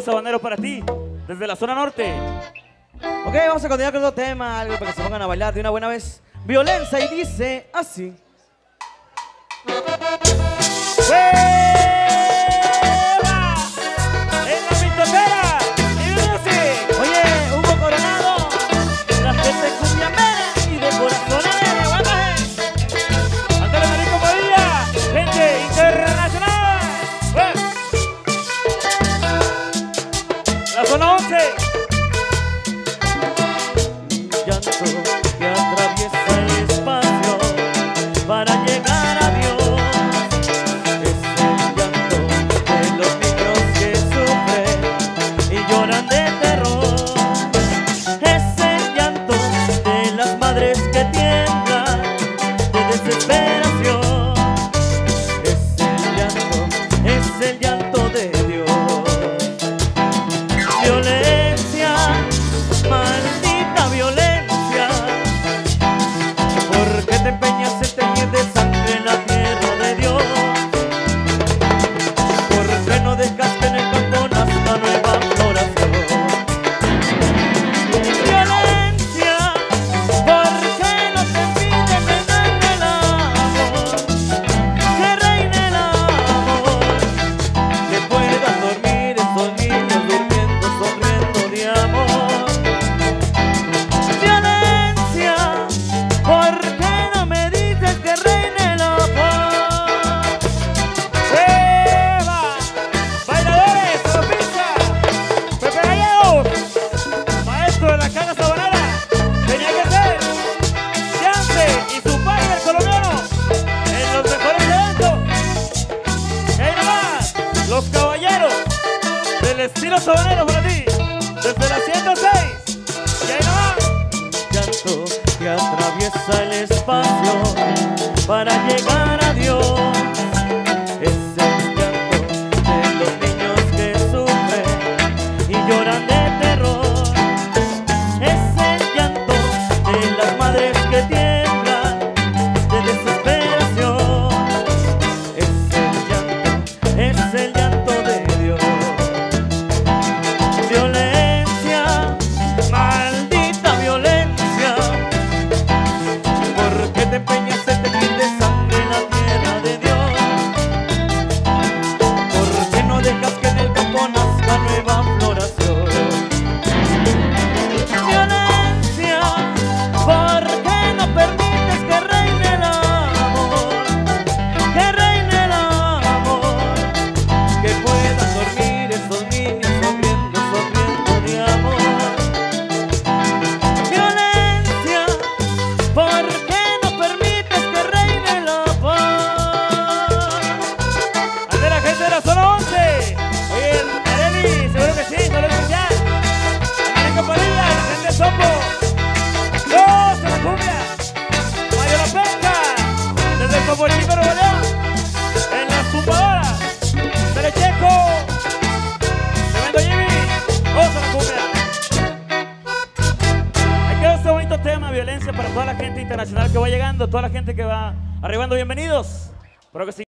Sabanero para ti, desde la zona norte. Ok, vamos a continuar con otro tema, algo para que se pongan a bailar de una buena vez. Violencia y dice así. ¡Hey! Take. Los caballeros del estilo soberano para ti, desde la 106. violencia para toda la gente internacional que va llegando, toda la gente que va arribando. Bienvenidos. Que sí.